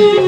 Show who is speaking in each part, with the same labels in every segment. Speaker 1: Thank you.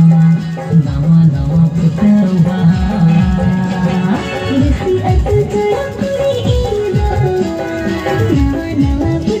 Speaker 1: never